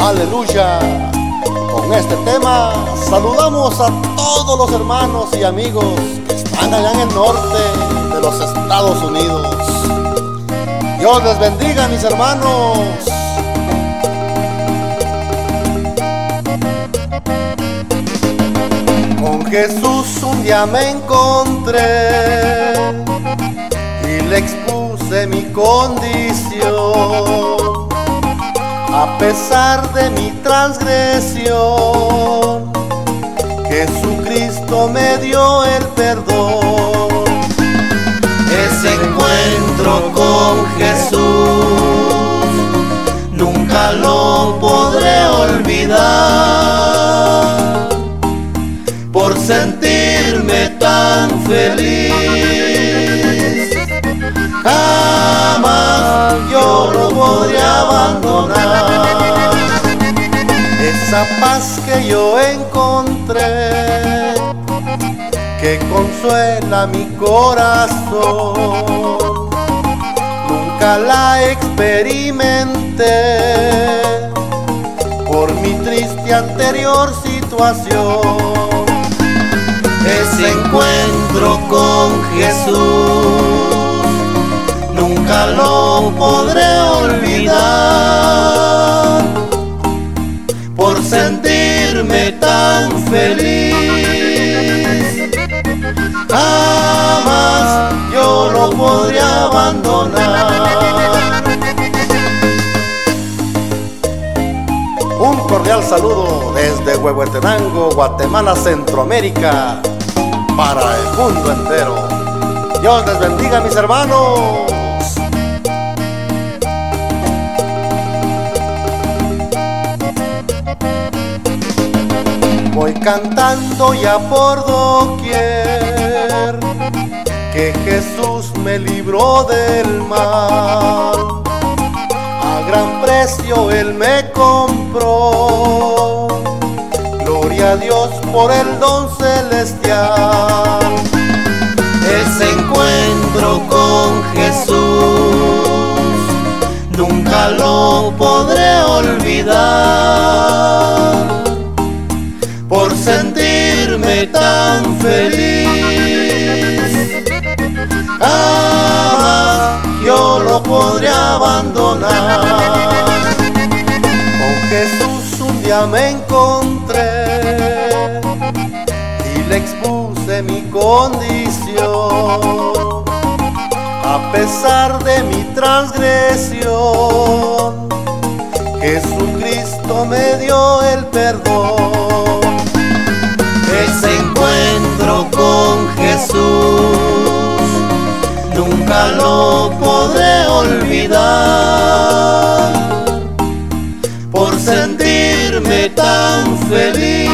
Aleluya. Con este tema saludamos a todos los hermanos y amigos que están allá en el norte de los Estados Unidos. Dios les bendiga mis hermanos. Con Jesús un día me encontré y le expuse mi condición. A pesar de mi transgresión, Jesucristo me dio el perdón. Ese encuentro con Jesús nunca lo podré olvidar por sentirme tan feliz. Jamás yo lo podré abandonar. Esa paz que yo encontré, que consuela mi corazón, nunca la experimenté por mi triste anterior situación. Ese encuentro con Jesús nunca lo podré sentirme tan feliz. Jamás yo lo podré abandonar. Un cordial saludo desde Huehuetenango, Guatemala, Centroamérica, para el mundo entero. Dios les bendiga mis hermanos. Voy cantando ya por doquier que Jesús me libró del mal. A gran precio Él me compró. Gloria a Dios por el don celestial. Ese encuentro con Jesús nunca lo podré olvidar por sentirme tan feliz. Jamás yo lo podré abandonar. Con Jesús un día me encontré y le expuse mi condición. A pesar de mi transgresión, Jesucristo me dio el perdón. Ese encuentro con Jesús nunca lo podré olvidar por sentirme tan feliz.